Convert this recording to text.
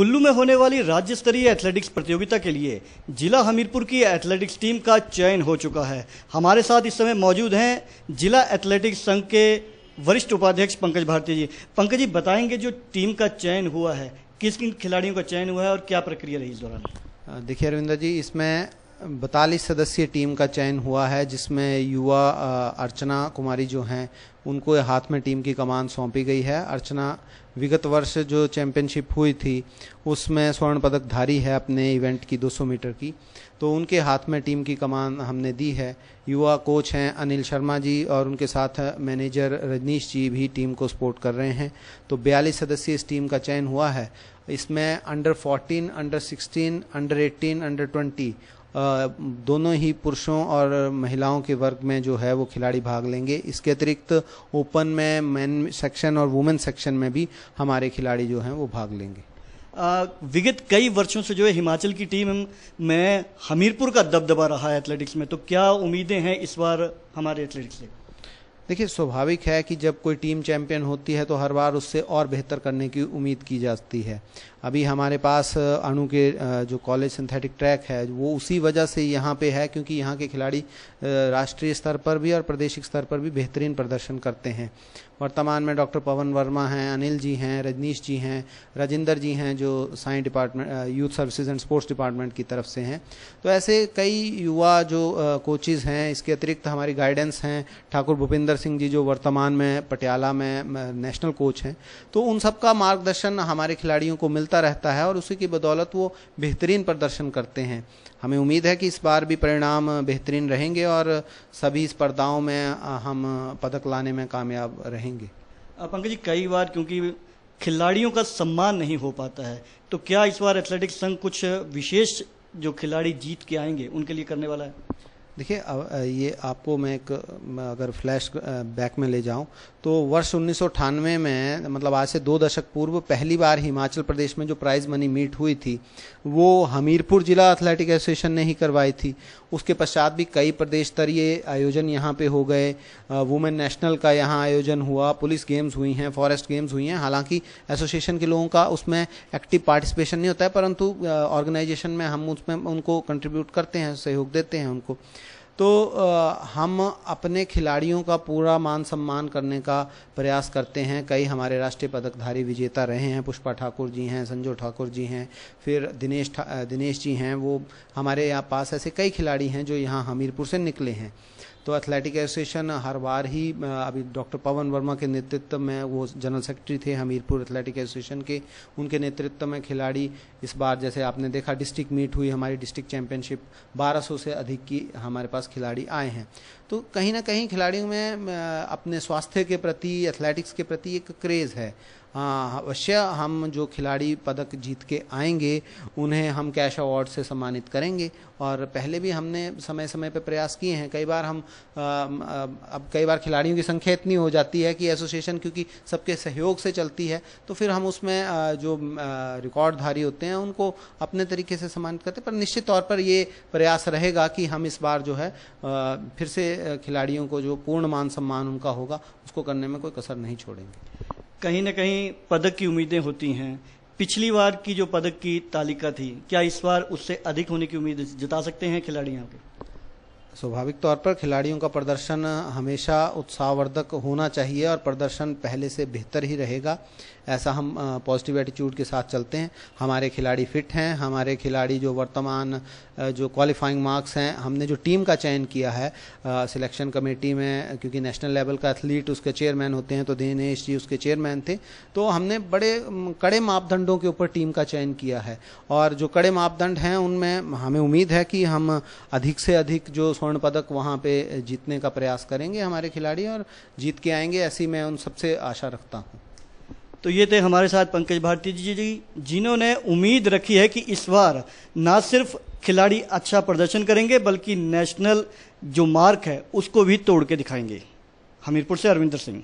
कुल्लू में होने वाली राज्य स्तरीय एथलेटिक्स प्रतियोगिता के लिए जिला हमीरपुर की एथलेटिक्स टीम का चयन हो चुका है। हमारे साथ इस समय मौजूद हैं जिला एथलेटिक्स संघ के वरिष्ठ उपाध्यक्ष पंकज भारती जी। पंकज जी, बताएँगे जो टीम का चयन हुआ है, किस किन खिलाड़ियों का चयन हुआ है और क्या प्रक्रिया रही इस दौरान? देखिए अरविंदा जी, इसमें बतालीस सदस्यीय टीम का चयन हुआ है जिसमें युवा अर्चना कुमारी जो हैं उनको हाथ में टीम की कमान सौंपी गई है। अर्चना विगत वर्ष जो चैंपियनशिप हुई थी उसमें स्वर्ण पदक धारी है अपने इवेंट की 200 मीटर की। तो उनके हाथ में टीम की कमान हमने दी है। युवा कोच हैं अनिल शर्मा जी और उनके साथ मैनेजर रजनीश जी भी टीम को सपोर्ट कर रहे हैं। तो बयालीस सदस्यीय इस टीम का चयन हुआ है। इसमें अंडर 14, अंडर 16, अंडर 18, अंडर 20 दोनों ही पुरुषों और महिलाओं के वर्ग में जो है वो खिलाड़ी भाग लेंगे। इसके अतिरिक्त ओपन में मैन सेक्शन और वुमेन सेक्शन में भी हमारे खिलाड़ी जो हैं वो भाग लेंगे। विगत कई वर्षों से जो है हिमाचल की टीम में हमीरपुर का दबदबा रहा है एथलेटिक्स में। तो क्या उम्मीदें हैं इस बार हमारे एथलेटिक्स से? देखिए, स्वाभाविक है कि जब कोई टीम चैंपियन होती है तो हर बार उससे और बेहतर करने की उम्मीद की जाती है। अभी हमारे पास अणु के जो कॉलेज सिंथेटिक ट्रैक है, वो उसी वजह से यहाँ पे है क्योंकि यहाँ के खिलाड़ी राष्ट्रीय स्तर पर भी और प्रादेशिक स्तर पर भी बेहतरीन प्रदर्शन करते हैं। वर्तमान में डॉक्टर पवन वर्मा हैं, अनिल जी हैं, रजनीश जी हैं, राजेंद्र जी हैं, जो science department youth services and sports department की तरफ़ से हैं। तो ऐसे कई युवा जो कोचेज़ हैं, इसके अतिरिक्त हमारी गाइडेंस हैं, ठाकुर भूपिंदर सिंह जी जो वर्तमान में पटियाला में नेशनल कोच हैं तो उन सबका मार्गदर्शन हमारे खिलाड़ियों को मिलता रहता है और उसी की बदौलत वो बेहतरीन प्रदर्शन करते हैं। हमें उम्मीद है कि इस बार भी परिणाम बेहतरीन रहेंगे और सभी स्पर्धाओं में हम पदक लाने में कामयाब रहेंगे। पंकज जी, कई बार क्योंकि खिलाड़ियों का सम्मान नहीं हो पाता है तो क्या इस बार एथलेटिक्स संघ कुछ विशेष जो खिलाड़ी जीत के आएँगे, उनके लिए करने वाला है? देखिए ये आपको मैं एक अगर फ्लैश बैक में ले जाऊँ तो वर्ष उन्नीस सौ अठानवे में मतलब आज से दो दशक पूर्व पहली बार हिमाचल प्रदेश में जो प्राइज मनी मीट हुई थी, वो हमीरपुर जिला एथलेटिक एसोसिएशन ने ही करवाई थी। उसके पश्चात भी कई प्रदेश स्तरीय आयोजन यहाँ पे हो गए। वुमेन नेशनल का यहाँ आयोजन हुआ, पुलिस गेम्स हुई हैं, फॉरेस्ट गेम्स हुई हैं। हालाँकि एसोसिएशन के लोगों का उसमें एक्टिव पार्टिसिपेशन नहीं होता है, परंतु ऑर्गेनाइजेशन में हम उसमें उनको कंट्रीब्यूट करते हैं, सहयोग देते हैं उनको। तो हम अपने खिलाड़ियों का पूरा मान सम्मान करने का प्रयास करते हैं। कई हमारे राष्ट्रीय पदकधारी विजेता रहे हैं। पुष्पा ठाकुर जी हैं, संजो ठाकुर जी हैं, फिर दिनेश दिनेश जी हैं। वो हमारे यहाँ पास ऐसे कई खिलाड़ी हैं जो यहाँ हमीरपुर से निकले हैं। तो एथलेटिक एसोसिएशन हर बार ही अभी डॉक्टर पवन वर्मा के नेतृत्व में वो जनरल सेक्रेटरी थे हमीरपुर एथलेटिक एसोसिएशन के, उनके नेतृत्व में खिलाड़ी इस बार जैसे आपने देखा डिस्ट्रिक्ट मीट हुई हमारी डिस्ट्रिक्ट चैंपियनशिप 1200 से अधिक की हमारे पास खिलाड़ी आए हैं। तो कहीं ना कहीं खिलाड़ियों में अपने स्वास्थ्य के प्रति, एथलेटिक्स के प्रति एक क्रेज़ है। अवश्य हम जो खिलाड़ी पदक जीत के आएँगे, उन्हें हम कैश अवार्ड से सम्मानित करेंगे। और पहले भी हमने समय समय पर प्रयास किए हैं। कई बार हम अब कई बार खिलाड़ियों की संख्या इतनी हो जाती है कि एसोसिएशन क्योंकि सबके सहयोग से चलती है तो फिर हम उसमें जो रिकॉर्डधारी होते हैं, उनको अपने तरीके से सम्मानित करते पर निश्चित तौर पर ये प्रयास रहेगा कि हम इस बार जो है फिर से खिलाड़ियों को जो पूर्ण मान सम्मान उनका होगा, उसको करने में कोई कसर नहीं छोड़ेंगे। कहीं ना कहीं पदक की उम्मीदें होती हैं। पिछली बार की जो पदक की तालिका थी, क्या इस बार उससे अधिक होने की उम्मीद जता सकते हैं खिलाड़ी यहाँ के स्वाभाविक तौर पर खिलाड़ियों का प्रदर्शन हमेशा उत्साहवर्धक होना चाहिए और प्रदर्शन पहले से बेहतर ही रहेगा। ऐसा हम पॉजिटिव एटीट्यूड के साथ चलते हैं। हमारे खिलाड़ी फिट हैं, हमारे खिलाड़ी जो वर्तमान जो क्वालिफाइंग मार्क्स हैं, हमने जो टीम का चयन किया है सिलेक्शन कमेटी में, क्योंकि नेशनल लेवल का एथलीट उसके चेयरमैन होते हैं तो दिनेश जी उसके चेयरमैन थे तो हमने बड़े कड़े मापदंडों के ऊपर टीम का चयन किया है। और जो कड़े मापदंड हैं, उनमें हमें उम्मीद है कि हम अधिक से अधिक जो स्वर्ण पदक वहाँ पे जीतने का प्रयास करेंगे हमारे खिलाड़ी और जीत के आएँगे, ऐसी मैं उन सबसे आशा रखता हूँ। तो ये थे हमारे साथ पंकज भारती जी जी, जिन्होंने उम्मीद रखी है कि इस बार ना सिर्फ़ खिलाड़ी अच्छा प्रदर्शन करेंगे, बल्कि नेशनल जो मार्क है, उसको भी तोड़ के दिखाएँगे। हमीरपुर से अरविंदर सिंह।